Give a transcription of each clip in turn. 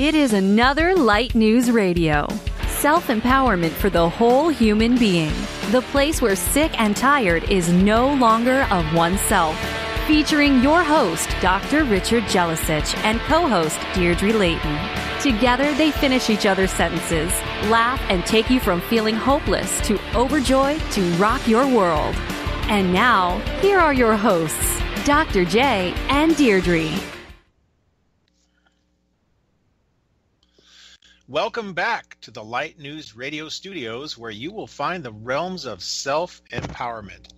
It is another Light News Radio. Self empowerment for the whole human being. The place where sick and tired is no longer of oneself. Featuring your host, Dr. Richard Jelusich, and co host, Deirdre Layton. Together, they finish each other's sentences, laugh, and take you from feeling hopeless to overjoyed to rock your world. And now, here are your hosts, Dr. J and Deirdre. Welcome back to the Light News Radio Studios, where you will find the realms of self empowerment.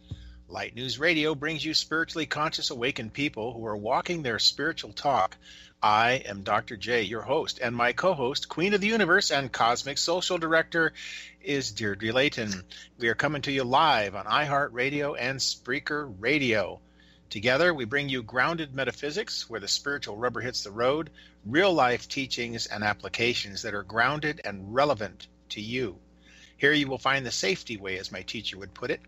Light News Radio brings you spiritually conscious, awakened people who are walking their spiritual talk. I am Dr. J, your host, and my co host, Queen of the Universe and Cosmic Social Director, is Deirdre Layton. We are coming to you live on iHeartRadio and Spreaker Radio. Together, we bring you grounded metaphysics where the spiritual rubber hits the road, real life teachings and applications that are grounded and relevant to you. Here you will find the safety way, as my teacher would put it,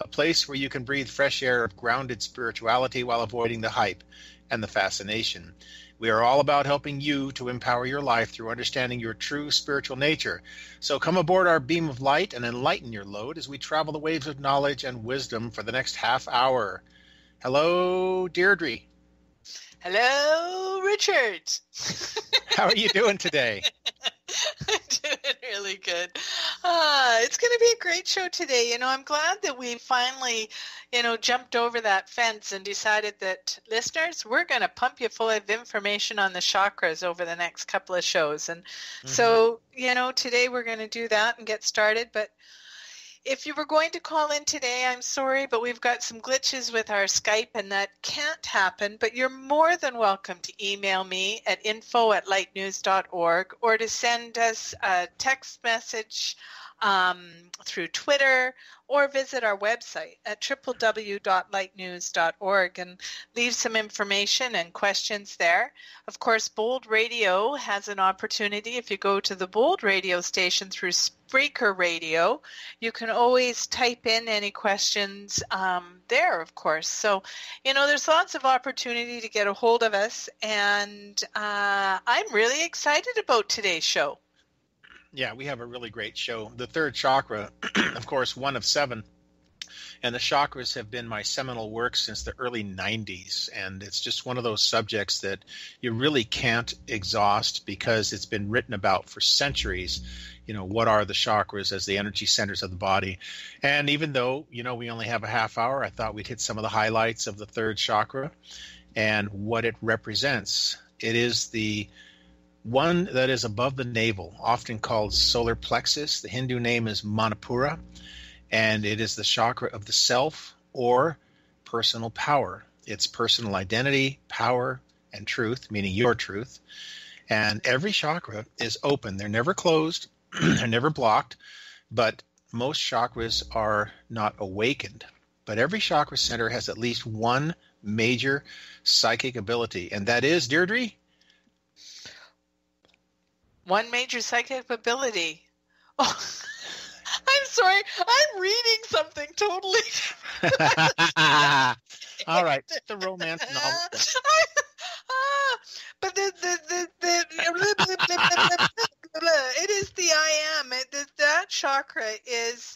a place where you can breathe fresh air of grounded spirituality while avoiding the hype and the fascination. We are all about helping you to empower your life through understanding your true spiritual nature. So come aboard our beam of light and enlighten your load as we travel the waves of knowledge and wisdom for the next half hour. Hello, Deirdre. Hello, Richard. How are you doing today? I'm doing really good. Uh, it's going to be a great show today. You know, I'm glad that we finally, you know, jumped over that fence and decided that listeners, we're going to pump you full of information on the chakras over the next couple of shows. And mm-hmm. so, you know, today we're going to do that and get started. But if you were going to call in today, I'm sorry, but we've got some glitches with our Skype and that can't happen. But you're more than welcome to email me at info at lightnews.org or to send us a text message um, through Twitter or visit our website at www.lightnews.org and leave some information and questions there. Of course, Bold Radio has an opportunity. If you go to the Bold Radio station through Spreaker Radio, you can always type in any questions um, there, of course. So, you know, there's lots of opportunity to get a hold of us, and uh, I'm really excited about today's show. Yeah, we have a really great show. The third chakra, of course, one of seven. And the chakras have been my seminal work since the early 90s. And it's just one of those subjects that you really can't exhaust because it's been written about for centuries. You know, what are the chakras as the energy centers of the body? And even though, you know, we only have a half hour, I thought we'd hit some of the highlights of the third chakra and what it represents. It is the one that is above the navel, often called solar plexus. The Hindu name is Manipura, and it is the chakra of the self or personal power. It's personal identity, power, and truth, meaning your truth. And every chakra is open. They're never closed, they're never blocked, but most chakras are not awakened. But every chakra center has at least one major psychic ability, and that is, Deirdre, one major psychic ability. Oh, I'm sorry. I'm reading something totally. All right, the romance novel. But the the the, the it is the I am. It, that chakra is, you know, the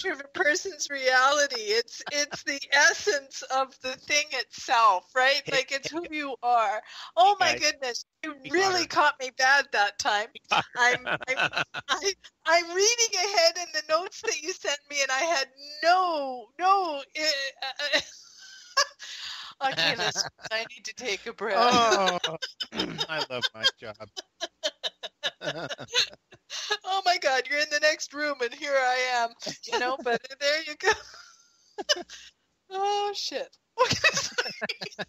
center of a person's reality. It's it's the essence of the thing itself, right? Like it's who you are. Oh my goodness, you really caught me bad that time. I'm I'm, I, I'm reading ahead in the notes that you sent me, and I had no no. Uh, uh, Okay, listen, I need to take a breath. Oh, I love my job. oh my God, you're in the next room, and here I am. You know, but there you go. oh shit.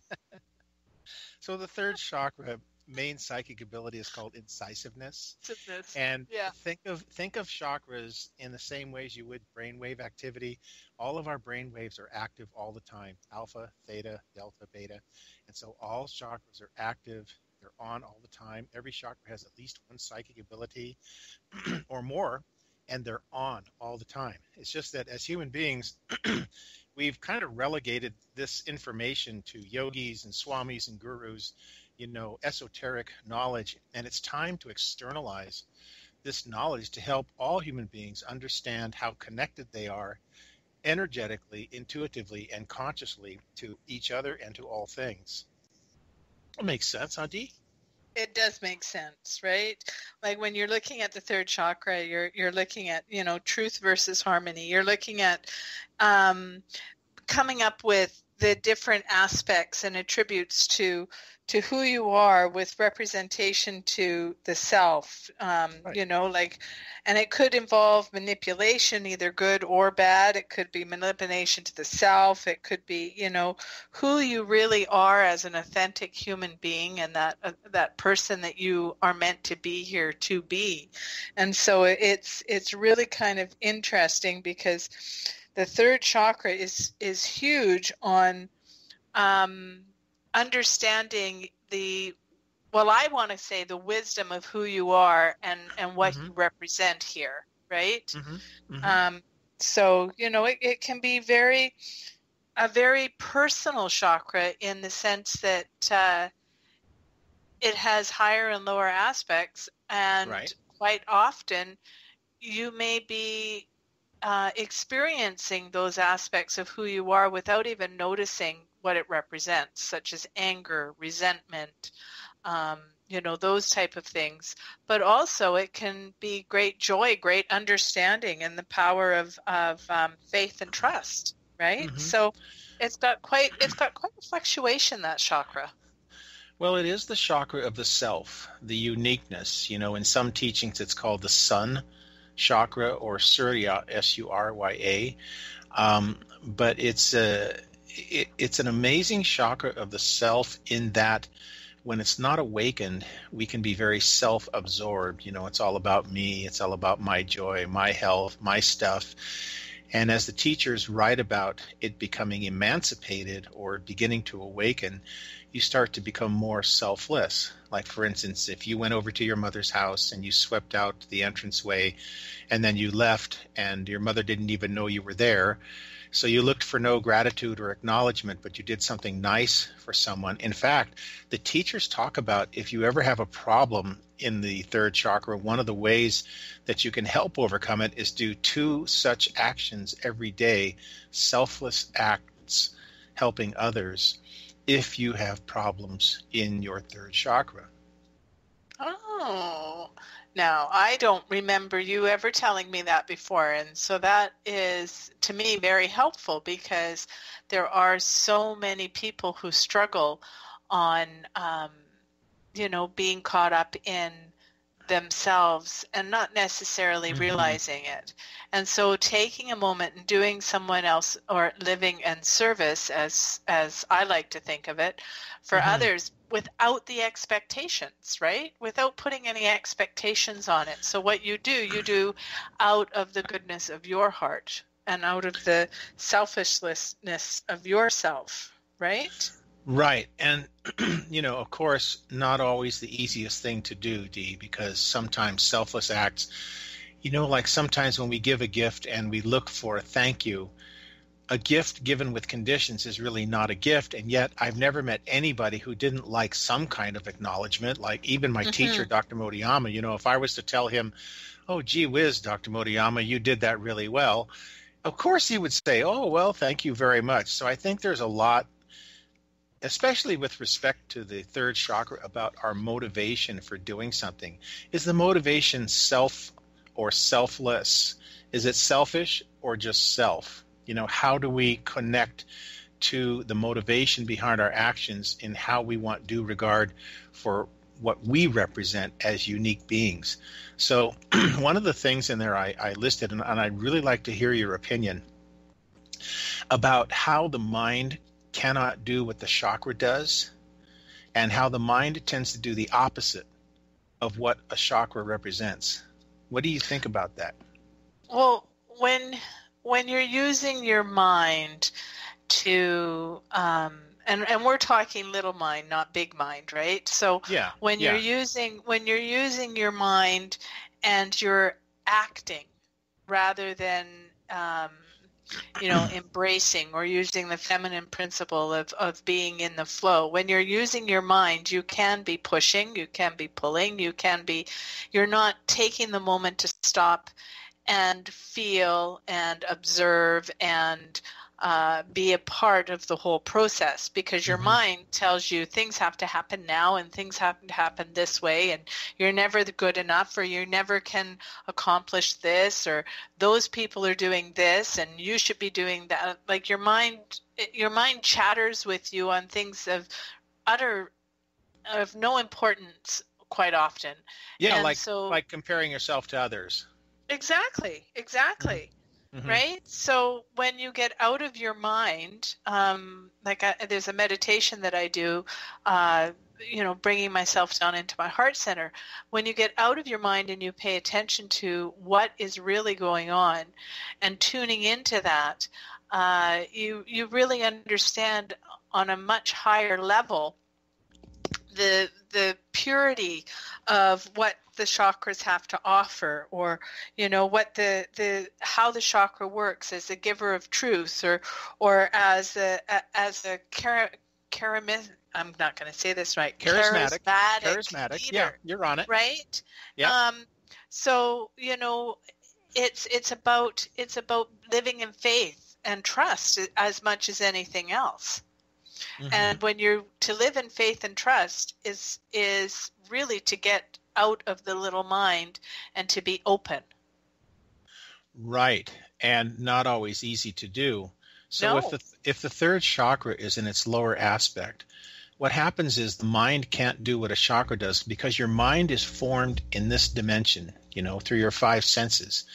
so the third chakra main psychic ability is called incisiveness. Incisiveness. And yeah. think of think of chakras in the same ways you would brainwave activity. All of our brain waves are active all the time. Alpha, theta, delta, beta. And so all chakras are active. They're on all the time. Every chakra has at least one psychic ability or more, and they're on all the time. It's just that as human beings, we've kind of relegated this information to yogis and swamis and gurus you know, esoteric knowledge, and it's time to externalize this knowledge to help all human beings understand how connected they are energetically, intuitively, and consciously to each other and to all things. That makes sense, huh? It does make sense, right? Like when you're looking at the third chakra, you're you're looking at you know truth versus harmony. You're looking at um, coming up with the different aspects and attributes to to who you are with representation to the self um, right. you know like and it could involve manipulation either good or bad. It could be manipulation to the self. It could be you know who you really are as an authentic human being and that uh, that person that you are meant to be here to be. And so it's it's really kind of interesting because the third chakra is is huge on um, understanding the well i want to say the wisdom of who you are and and what mm-hmm. you represent here right mm-hmm. Mm-hmm. Um, so you know it, it can be very a very personal chakra in the sense that uh, it has higher and lower aspects and right. quite often you may be uh, experiencing those aspects of who you are without even noticing what it represents, such as anger, resentment, um, you know, those type of things. But also, it can be great joy, great understanding, and the power of of um, faith and trust. Right. Mm-hmm. So, it's got quite it's got quite a fluctuation that chakra. Well, it is the chakra of the self, the uniqueness. You know, in some teachings, it's called the sun chakra or Surya, S U R Y A. Um, but it's a it, it's an amazing chakra of the self in that when it's not awakened, we can be very self absorbed. You know, it's all about me, it's all about my joy, my health, my stuff. And as the teachers write about it becoming emancipated or beginning to awaken, you start to become more selfless. Like, for instance, if you went over to your mother's house and you swept out the entranceway and then you left and your mother didn't even know you were there, so you looked for no gratitude or acknowledgement, but you did something nice for someone. In fact, the teachers talk about if you ever have a problem in the third chakra, one of the ways that you can help overcome it is do two such actions every day selfless acts helping others if you have problems in your third chakra. Oh, now, I don't remember you ever telling me that before, and so that is to me very helpful because there are so many people who struggle on, um, you know, being caught up in themselves and not necessarily mm-hmm. realizing it. And so taking a moment and doing someone else or living in service as as I like to think of it for mm-hmm. others without the expectations, right? Without putting any expectations on it. So what you do, you do out of the goodness of your heart and out of the selfishness of yourself, right? Right. And, you know, of course, not always the easiest thing to do, Dee, because sometimes selfless acts, you know, like sometimes when we give a gift and we look for a thank you, a gift given with conditions is really not a gift and yet i've never met anybody who didn't like some kind of acknowledgement like even my mm-hmm. teacher dr Motoyama. You know if i was to tell him oh gee whiz dr Motoyama you did that really well of course he would say oh well thank you very much. So i think there's a lot especially with respect to the third chakra about our motivation for doing something. Is the motivation self or selfless? Is it selfish or just self you know how do we connect to the motivation behind our actions in how we want due regard for what we represent as unique beings? So one of the things in there i, I listed and, and i'd really like to hear your opinion about how the mind cannot do what the chakra does and how the mind tends to do the opposite of what a chakra represents. What do you think about that? Well when when you're using your mind to um, and and we're talking little mind not big mind right so yeah when yeah. you're using when you're using your mind and you're acting rather than um, you know, embracing or using the feminine principle of, of being in the flow. When you're using your mind, you can be pushing, you can be pulling, you can be, you're not taking the moment to stop and feel and observe and uh, be a part of the whole process because your mm-hmm. mind tells you things have to happen now and things have to happen this way and you're never good enough or you never can accomplish this or those people are doing this and you should be doing that. Like your mind your mind chatters with you on things of utter of no importance quite often. Yeah and like so like comparing yourself to others exactly exactly mm-hmm right? So when you get out of your mind, um, like I, there's a meditation that I do, uh, you know, bringing myself down into my heart center. When you get out of your mind and you pay attention to what is really going on, and tuning into that, uh, you you really understand on a much higher level the the purity of what the chakras have to offer or you know what the the how the chakra works as a giver of truth or or as a, a as a char, I'm not going to say this right. Charismatic. Charismatic. charismatic. Leader, yeah, you're on it. Right? Yeah. Um, so, you know, it's it's about it's about living in faith and trust as much as anything else. Mm-hmm. And when you're to live in faith and trust is is really to get out of the little mind and to be open. Right, and not always easy to do. So no. if the if the third chakra is in its lower aspect, what happens is the mind can't do what a chakra does because your mind is formed in this dimension, you know, through your five senses.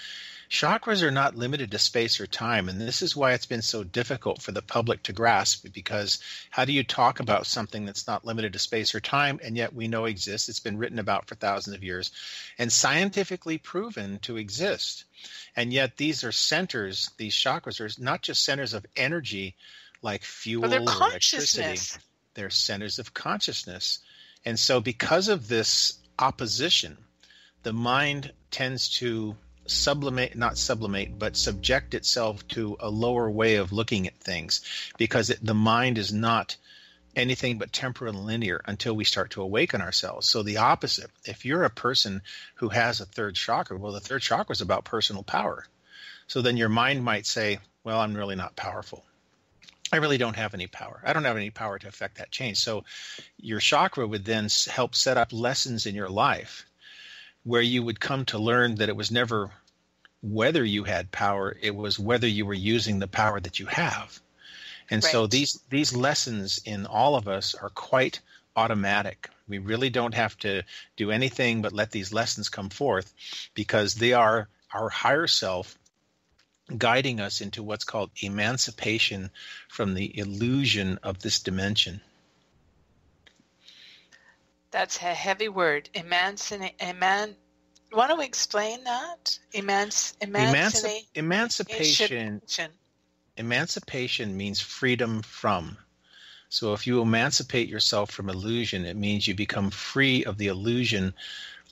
Chakras are not limited to space or time, and this is why it's been so difficult for the public to grasp because how do you talk about something that's not limited to space or time and yet we know exists? It's been written about for thousands of years and scientifically proven to exist. And yet these are centers, these chakras are not just centers of energy like fuel or electricity. They're centers of consciousness. And so because of this opposition, the mind tends to sublimate not sublimate but subject itself to a lower way of looking at things because it, the mind is not anything but temporal and linear until we start to awaken ourselves so the opposite if you're a person who has a third chakra well the third chakra is about personal power so then your mind might say well i'm really not powerful I really don't have any power. I don't have any power to affect that change. So your chakra would then help set up lessons in your life where you would come to learn that it was never whether you had power, it was whether you were using the power that you have. And right. so these these lessons in all of us are quite automatic. We really don't have to do anything but let these lessons come forth because they are our higher self guiding us into what's called emancipation from the illusion of this dimension. That's a heavy word. Emanci- eman. Want to explain that? Emanci- Emanci- emancipation. Emancipation means freedom from. So if you emancipate yourself from illusion, it means you become free of the illusion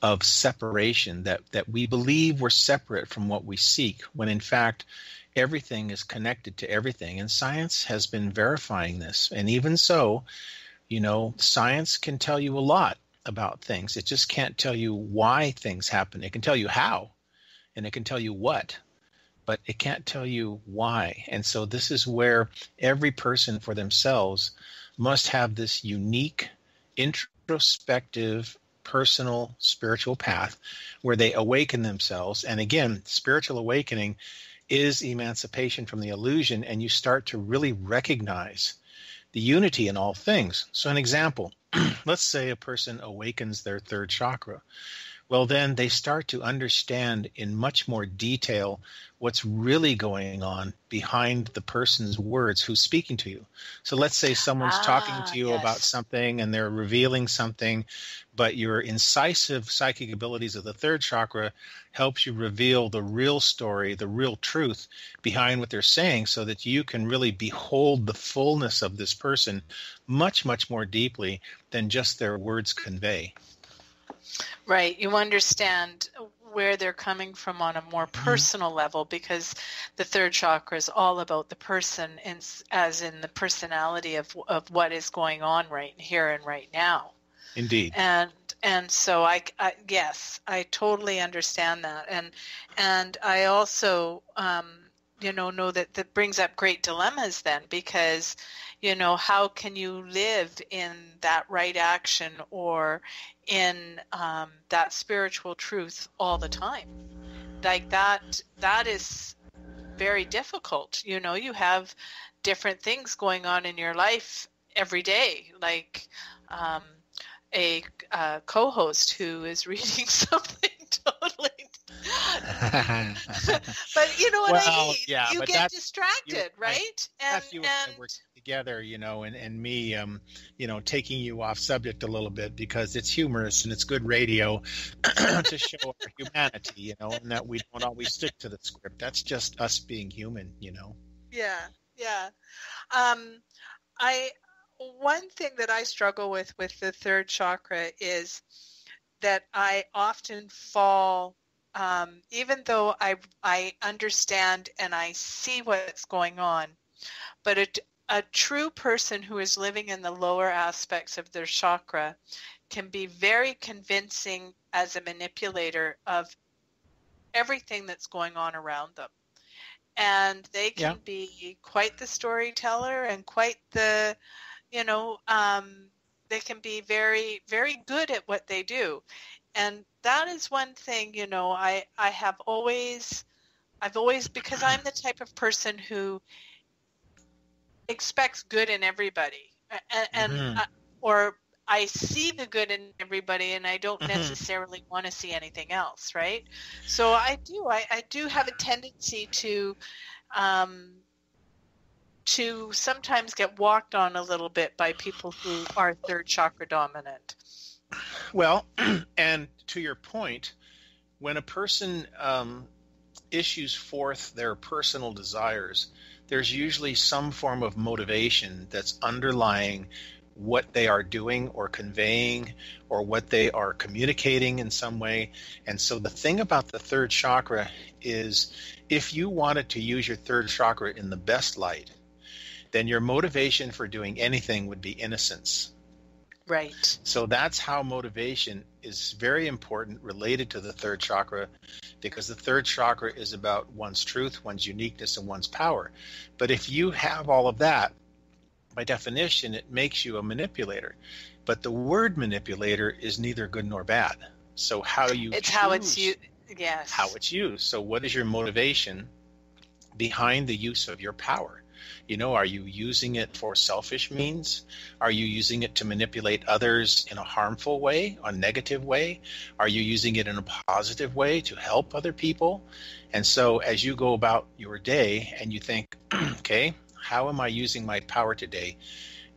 of separation that, that we believe we're separate from what we seek, when in fact everything is connected to everything. And science has been verifying this. And even so, you know, science can tell you a lot about things. It just can't tell you why things happen. It can tell you how, and it can tell you what, but it can't tell you why. And so this is where every person for themselves must have this unique, introspective, personal spiritual path where they awaken themselves. And again, spiritual awakening is emancipation from the illusion, and you start to really recognize the unity in all things. So, an example let's say a person awakens their third chakra. Well, then they start to understand in much more detail what's really going on behind the person's words who's speaking to you. So let's say someone's ah, talking to you yes. about something and they're revealing something, but your incisive psychic abilities of the third chakra helps you reveal the real story, the real truth behind what they're saying so that you can really behold the fullness of this person much much more deeply than just their words convey. Right. You understand where they're coming from on a more Mm-hmm. personal level because the third chakra is all about the person and as in the personality of of what is going on right here and right now. Indeed. And and so I, I yes, I totally understand that. And and I also um you know know that that brings up great dilemmas then because you know how can you live in that right action or in um, that spiritual truth all the time? Like that that is very difficult. You know you have different things going on in your life every day. Like um, a co-host who is reading something totally but you know what I mean. yeah, you get distracted, you- I- right? And you and I and together, you know, and, and me, um, you know, taking you off subject a little bit because it's humorous and it's good radio to show our humanity, you know, and that we don't always stick to the script. That's just us being human, you know. yeah, yeah. Um, I one thing that I struggle with with the third chakra is that I often fall. Um, even though I I understand and I see what's going on, but a, a true person who is living in the lower aspects of their chakra can be very convincing as a manipulator of everything that's going on around them. And they can Yeah. be quite the storyteller and quite the, you know, um, they can be very, very good at what they do. And that is one thing, you know, I, I have always, I've always, because I'm the type of person who expects good in everybody. And, and Mhm. uh, or I see the good in everybody and I don't Mhm. necessarily want to see anything else, right? So I do. I, I do have a tendency to um, to sometimes get walked on a little bit by people who are third chakra dominant. Well, and to your point, when a person um, issues forth their personal desires, there's usually some form of motivation that's underlying what they are doing or conveying or what they are communicating in some way. And so the thing about the third chakra is if you wanted to use your third chakra in the best light, then your motivation for doing anything would be innocence. Right. So that's how motivation is very important related to the third chakra because the third chakra is about one's truth, one's uniqueness, and one's power. But if you have all of that, by definition, it makes you a manipulator. But the word manipulator is neither good nor bad. So how you It's how it's you. Yes. how it's used. So what is your motivation behind the use of your power? You know, are you using it for selfish means? Are you using it to manipulate others in a harmful way, a negative way? Are you using it in a positive way to help other people? And so as you go about your day and you think, okay, how am I using my power today?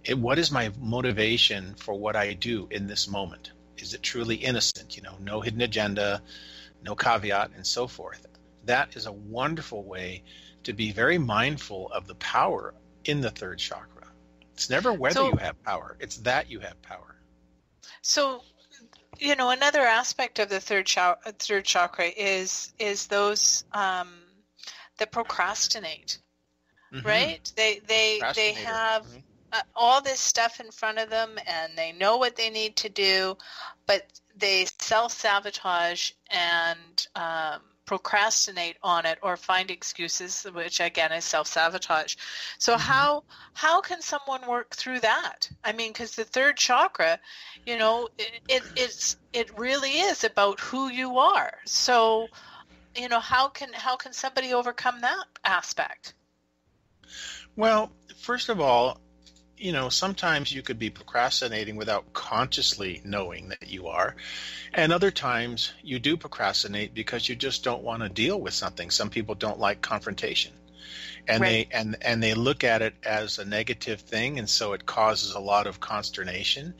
It, what is my motivation for what I do in this moment? Is it truly innocent? You know, no hidden agenda, no caveat, and so forth. That is a wonderful way to be very mindful of the power in the third chakra. It's never whether So- you have power, it's that you have power. So, you know, another aspect of the third chakra, third chakra is is those um, that procrastinate, Mhm. right? They they they Procrastinator. have Mhm. uh, all this stuff in front of them and they know what they need to do, but they self sabotage and um, procrastinate on it or find excuses, which again is self sabotage. So Mhm. how how can someone work through that? I mean, because the third chakra, you know, it, it it's it really is about who you are. So you know how can how can somebody overcome that aspect Well, first of all, you know, sometimes you could be procrastinating without consciously knowing that you are. And other times you do procrastinate because you just don't want to deal with something. Some people don't like confrontation. And Right. they and and they look at it as a negative thing and so it causes a lot of consternation.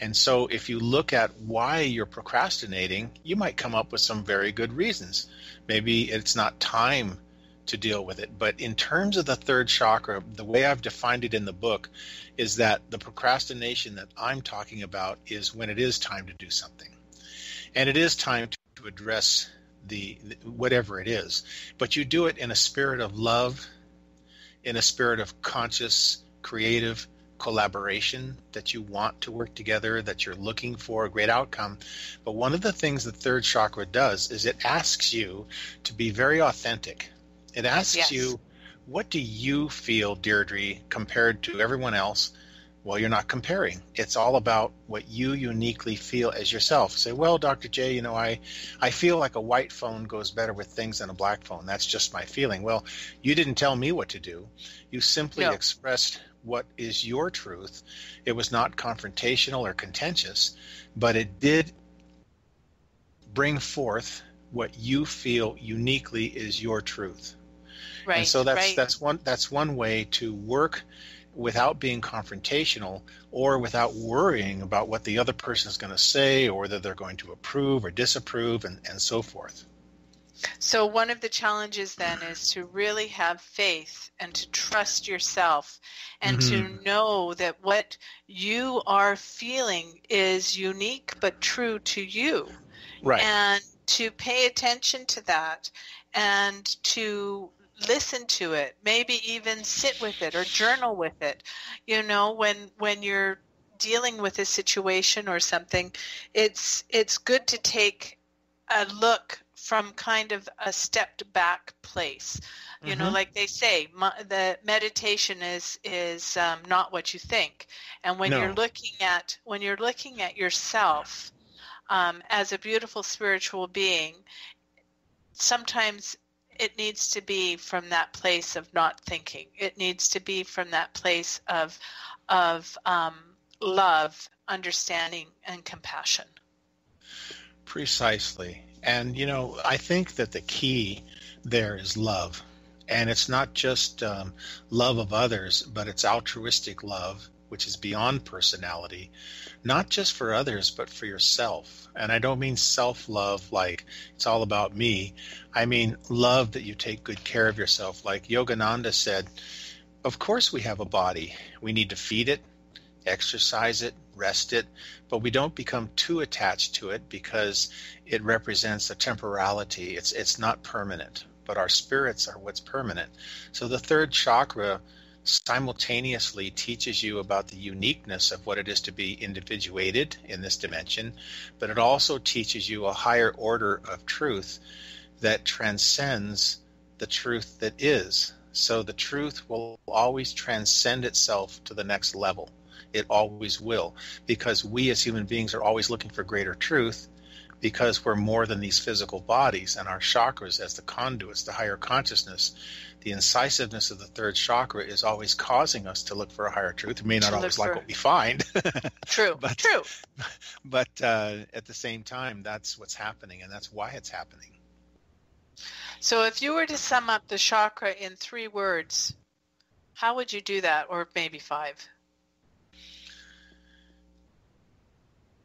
And so if you look at why you're procrastinating, you might come up with some very good reasons. Maybe it's not time to deal with it. But in terms of the third chakra, the way I've defined it in the book is that the procrastination that I'm talking about is when it is time to do something. And it is time to address the whatever it is, but you do it in a spirit of love, in a spirit of conscious, creative collaboration that you want to work together, that you're looking for a great outcome. But one of the things the third chakra does is it asks you to be very authentic. It asks Yes. you, what do you feel, Deirdre, compared to everyone else? Well, you're not comparing. It's all about what you uniquely feel as yourself. Say, well, Dr. J, you know, I, I feel like a white phone goes better with things than a black phone. That's just my feeling. Well, you didn't tell me what to do. You simply No. expressed what is your truth. It was not confrontational or contentious, but it did bring forth what you feel uniquely is your truth. Right. And so that's right. that's one that's one way to work without being confrontational or without worrying about what the other person is going to say or whether they're going to approve or disapprove and, and so forth. So one of the challenges then is to really have faith and to trust yourself and to Mhm. know that what you are feeling is unique but true to you. Right. And to pay attention to that and to listen to it, maybe even sit with it or journal with it. You know, when when you're dealing with a situation or something, it's it's good to take a look from kind of a stepped back place. You know, Mhm. like they say, mo- the meditation is is um, not what you think. And when No. you're looking at when you're looking at yourself um, as a beautiful spiritual being, sometimes it needs to be from that place of not thinking. It needs to be from that place of of um, love, understanding, and compassion. Precisely. And, you know, I think that the key there is love. And it's not just um, love of others, but it's altruistic love, which is beyond personality, not just for others, but for yourself. And I don't mean self love like it's all about me. I mean love that you take good care of yourself. Like Yogananda said, of course we have a body. We need to feed it, exercise it, rest it, but we don't become too attached to it because it represents a temporality. It's it's not permanent, but our spirits are what's permanent. So the third chakra simultaneously teaches you about the uniqueness of what it is to be individuated in this dimension, but it also teaches you a higher order of truth that transcends the truth that is. So the truth will always transcend itself to the next level. It always will, because we as human beings are always looking for greater truth because we're more than these physical bodies and our chakras as the conduits, the higher consciousness. The incisiveness of the third chakra is always causing us to look for a higher truth. We may not always like for- what we find, True, But- true. but uh, at the same time, that's what's happening, and that's why it's happening. So if you were to sum up the chakra in three words, how would you do that? Or maybe five?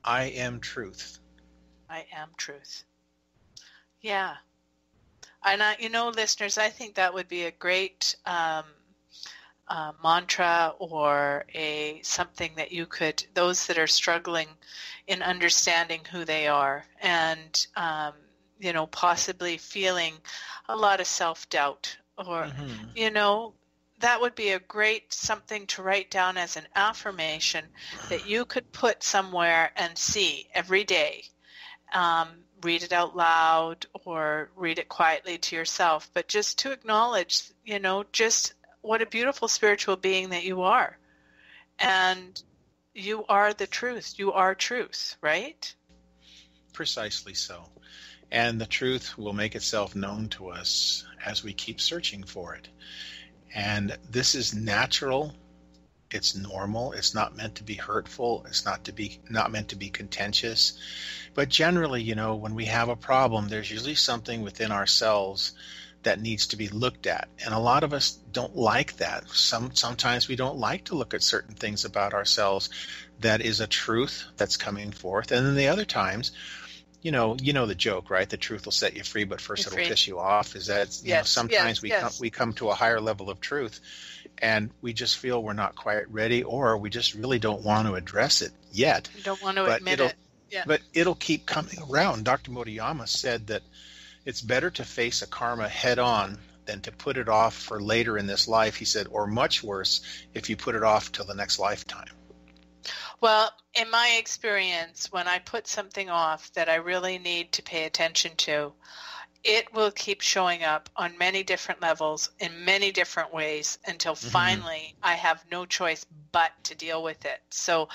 I am truth. I am truth. Yeah. And I, you know, listeners, I think that would be a great um, uh, mantra or a something that you could those that are struggling in understanding who they are and um, you know possibly feeling a lot of self doubt or Mhm. you know that would be a great something to write down as an affirmation that you could put somewhere and see every day um, read it out loud or read it quietly to yourself but just to acknowledge you know just what a beautiful spiritual being that you are and you are the truth you are truth right Precisely so. And the truth will make itself known to us as we keep searching for it. And this is natural. It's normal. It's not meant to be hurtful. It's not to be not meant to be contentious. But generally, you know, when we have a problem, there's usually something within ourselves that needs to be looked at. And a lot of us don't like that. Some sometimes we don't like to look at certain things about ourselves that is a truth that's coming forth. And then the other times you know, you know the joke, right? The truth will set you free, but 1st You're it'll free. piss you off. Is that you know, sometimes yes, we yes. come we come to a higher level of truth, and we just feel we're not quite ready, or we just really don't want to address it yet. you don't want to But admit it'll it Yeah. But it'll keep coming around. Dr. Motoyama said that it's better to face a karma head on than to put it off for later in this life, he said, or much worse if you put it off till the next lifetime. Well, in my experience, when I put something off that I really need to pay attention to, it will keep showing up on many different levels in many different ways until Mhm. finally I have no choice but to deal with it. So,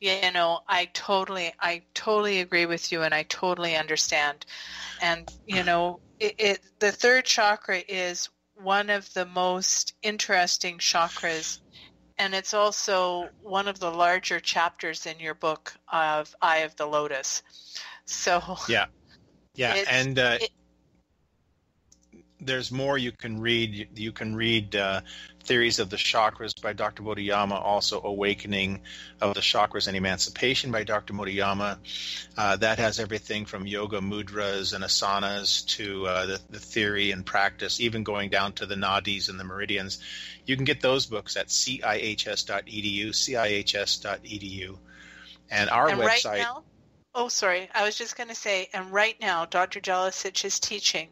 you know, I totally, I totally agree with you and I totally understand. And, you know, it, it the third chakra is one of the most interesting chakras and it's also one of the larger chapters in your book of Eye of the Lotus. So Yeah. Yeah, and uh, it- there's more you can read. You, can read uh, Theories of the Chakras by Dr. Motoyama, also Awakening of the Chakras and Emancipation by Dr. Motoyama. Uh, that has everything from yoga mudras and asanas to uh, the, the theory and practice, even going down to the nadis and the meridians. You can get those books at cihs.edu, cihs.edu. And our and website. right now, oh, sorry, I was just going to say, and right now, Dr. Jelusich is teaching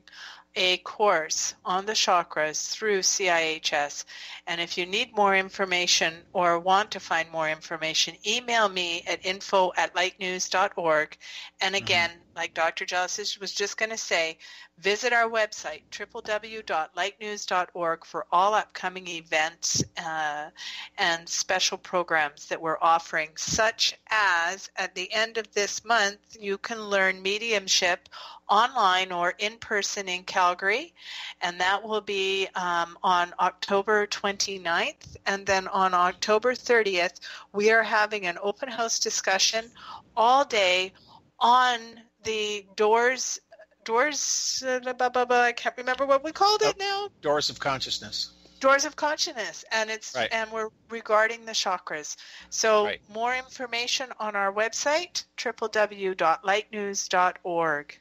a course on the chakras through CIHS. And if you need more information or want to find more information, email me at info at lightnews.org. And again, like Dr. Jelusich was just going to say, visit our website, www.lightnews.org, for all upcoming events uh, and special programs that we're offering, such as at the end of this month, you can learn mediumship online or in person in Calgary, and that will be um, on October 29th. And then on October 30th, we are having an open house discussion all day on the doors. Doors, uh, blah, blah, blah, I can't remember what we called it now. Doors of Consciousness. Doors of Consciousness, and it's Right. and we're regarding the chakras. So Right. more information on our website www.lightnews.org.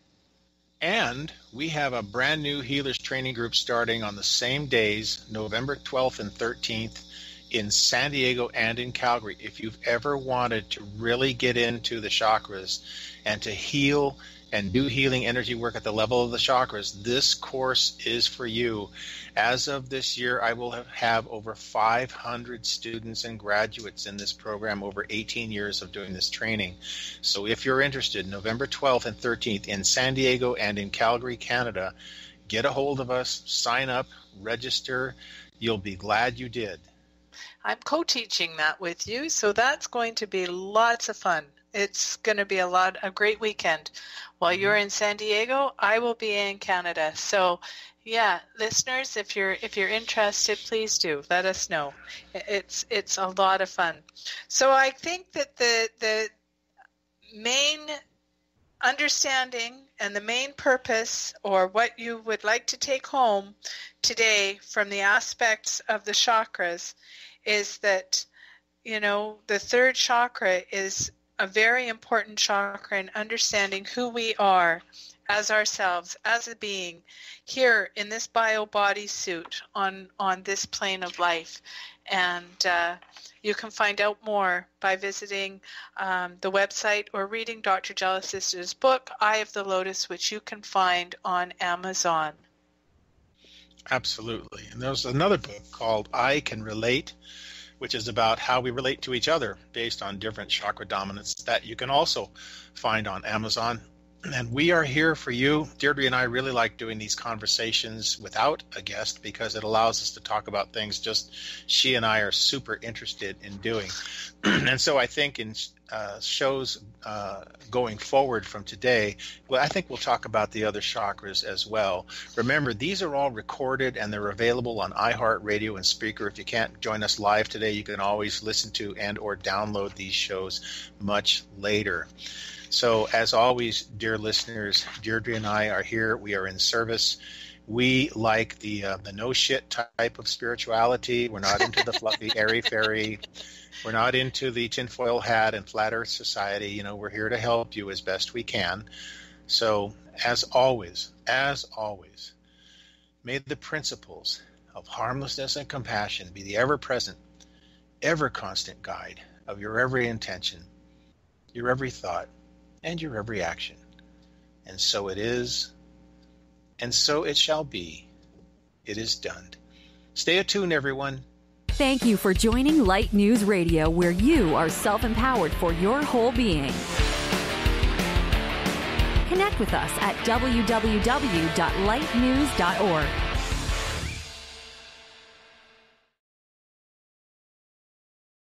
And we have a brand new healers training group starting on the same days, November 12th and 13th, in San Diego and in Calgary. If you've ever wanted to really get into the chakras and to heal and do healing energy work at the level of the chakras, this course is for you. As of this year, I will have, over 500 students and graduates in this program over 18 years of doing this training. So if you're interested, November 12th and 13th in San Diego and in Calgary, Canada, get a hold of us, sign up, register. You'll be glad you did. I'm co-teaching that with you, so that's going to be lots of fun. It's going to be a lot a great weekend. While you're mm-hmm. in San Diego, I will be in Canada. So, yeah, listeners, if you're if you're interested, please do let us know. It's it's a lot of fun. So I think that the the main understanding and the main purpose or what you would like to take home today from the aspects of the chakras is that you know the third chakra is a very important chakra in understanding who we are as ourselves as a being here in this bio body suit on on this plane of life and uh, you can find out more by visiting um, the website or reading Dr. Jelusich's book, Eye of the Lotus, which you can find on Amazon. Absolutely. And there's another book called I Can Relate, which is about how we relate to each other based on different chakra dominants that you can also find on Amazon. And we are here for you. Deirdre and I really like doing these conversations without a guest because it allows us to talk about things just she and I are super interested in doing. and so I think in uh, shows uh, going forward from today, well, I think we'll talk about the other chakras as well. Remember, these are all recorded and they're available on iHeartRadio and Spreaker. If you can't join us live today, you can always listen to and or download these shows much later. So, as always, dear listeners, Deirdre and I are here. We are in service. We like the uh, the no shit type of spirituality. We're not into the fluffy, airy fairy. We're not into the tinfoil hat and flat Earth society. You know, we're here to help you as best we can. So, as always, as always, may the principles of harmlessness and compassion be the ever present, ever constant guide of your every intention, your every thought, and your every action. And so it is, and so it shall be. It is done. Stay attuned, everyone. Thank you for joining Light News Radio, where you are self empowered for your whole being. Connect with us at www.lightnews.org.